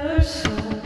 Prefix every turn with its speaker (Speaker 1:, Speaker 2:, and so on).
Speaker 1: Person.